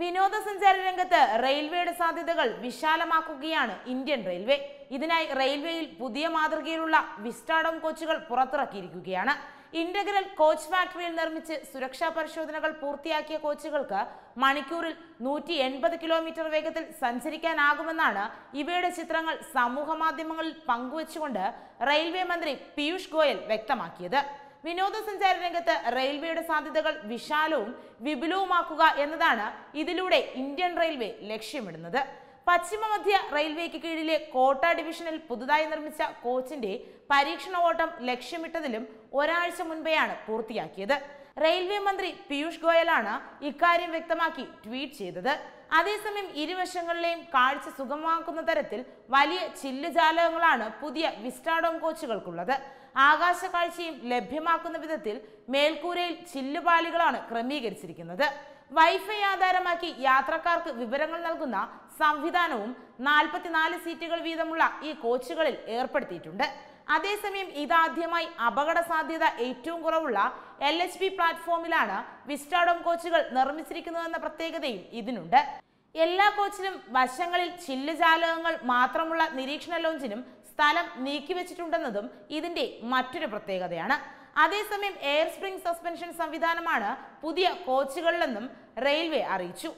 വിനോദസഞ്ചാര രംഗത്ത് റെയിൽവേയുടെ സാധ്യതകൾ വിശാലമാക്കുകയാണ് ഇന്ത്യൻ റെയിൽവേ. ഇതിനായി റെയിൽവേയിൽ പുതിയ മാതൃകയിലുള്ള വിസ്റ്റാഡോം കോച്ചുകൾ പുറത്തിറക്കിയിരിക്കുകയാണ്. ഇന്റഗ്രൽ കോച്ച് ഫാക്ടറിയിൽ നിർമ്മിച്ച് സുരക്ഷാ പരിശോധനകൾ പൂർത്തിയാക്കിയ കോച്ചുകൾക്ക് മണിക്കൂറിൽ നൂറ്റി എൺപത് കിലോമീറ്റർ വേഗത്തിൽ സഞ്ചരിക്കാനാകുമെന്നാണ് ഇവയുടെ ചിത്രങ്ങൾ സമൂഹ മാധ്യമങ്ങളിൽ പങ്കുവച്ചുകൊണ്ട് റെയിൽവേ മന്ത്രി പീയൂഷ് ഗോയൽ വ്യക്തമാക്കിയത്. വിനോദസഞ്ചാര രംഗത്ത് റെയിൽവേയുടെ സാധ്യതകൾ വിശാലവും വിപുലവുമാക്കുക എന്നതാണ് ഇതിലൂടെ ഇന്ത്യൻ റെയിൽവേ ലക്ഷ്യമിടുന്നത്. പശ്ചിമ മധ്യ റെയിൽവേക്ക് കീഴിലെ കോട്ട ഡിവിഷനിൽ പുതുതായി നിർമ്മിച്ച കോച്ചിന്റെ പരീക്ഷണ ഓട്ടം ലക്ഷ്യമിട്ടതിലും ഒരാഴ്ച മുൻപെയാണ് പൂർത്തിയാക്കിയത്. റെയിൽവേ മന്ത്രി പീയൂഷ് ഗോയലാണ് ഇക്കാര്യം വ്യക്തമാക്കി ട്വീറ്റ് ചെയ്തത്. അതേസമയം ഇരുവശങ്ങളിലെയും കാഴ്ച സുഗമമാക്കുന്ന തരത്തിൽ വലിയ ചില്ലുജാലകങ്ങളാണ് പുതിയ വിസ്റ്റാഡോം കോച്ചുകൾക്കുള്ളത്. ആകാശ കാഴ്ചയും ലഭ്യമാക്കുന്ന വിധത്തിൽ മേൽക്കൂരയിൽ ചില്ലുപാളികളാണ് ക്രമീകരിച്ചിരിക്കുന്നത്. വൈഫൈ ആധാരമാക്കി യാത്രക്കാർക്ക് വിവരങ്ങൾ നൽകുന്ന സംവിധാനവും നാൽപ്പത്തിനാല് സീറ്റുകൾ വീതമുള്ള ഈ കോച്ചുകളിൽ ഏർപ്പെടുത്തിയിട്ടുണ്ട്. അതേസമയം ഇതാദ്യമായി അപകട സാധ്യത ഏറ്റവും കുറവുള്ള എൽ എച്ച് പി പ്ലാറ്റ്ഫോമിലാണ് വിസ്റ്റാഡോം കോച്ചുകൾ നിർമ്മിച്ചിരിക്കുന്നതെന്ന പ്രത്യേകതയും ഇതിനുണ്ട്. എല്ലാ കോച്ചിലും വശങ്ങളിൽ ചില്ലുജാലകങ്ങൾ മാത്രമുള്ള നിരീക്ഷണ ലോഞ്ചിനും സ്ഥലം നീക്കിവെച്ചിട്ടുണ്ടെന്നതും ഇതിന്റെ മറ്റൊരു പ്രത്യേകതയാണ്. അതേസമയം എയർ സ്പ്രിംഗ് സസ്പെൻഷൻ സംവിധാനമാണ് പുതിയ കോച്ചുകളിലെന്നും റെയിൽവേ അറിയിച്ചു.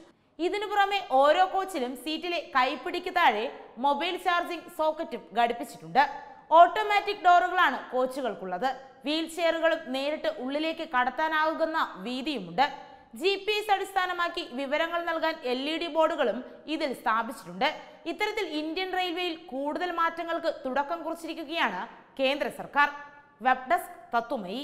ഇതിനു പുറമെ ഓരോ കോച്ചിലും സീറ്റിലെ കൈപ്പിടിക്ക് താഴെ മൊബൈൽ ചാർജിംഗ് സോക്കറ്റും ഘടിപ്പിച്ചിട്ടുണ്ട്. ഓട്ടോമാറ്റിക് ഡോറുകളാണ് കോച്ചുകൾക്കുള്ളത്. വീൽ ചെയറുകളും നേരിട്ട് ഉള്ളിലേക്ക് കടത്താനാകുന്ന വീതിയുമുണ്ട്. ജി പി എസ് അടിസ്ഥാനമാക്കി വിവരങ്ങൾ നൽകാൻ എൽ ഇ ഡി ബോർഡുകളും ഇതിൽ സ്ഥാപിച്ചിട്ടുണ്ട്. ഇത്തരത്തിൽ ഇന്ത്യൻ റെയിൽവേയിൽ കൂടുതൽ മാറ്റങ്ങൾക്ക് തുടക്കം കുറിച്ചിരിക്കുകയാണ് കേന്ദ്ര സർക്കാർ. Web desk തത്തുമയി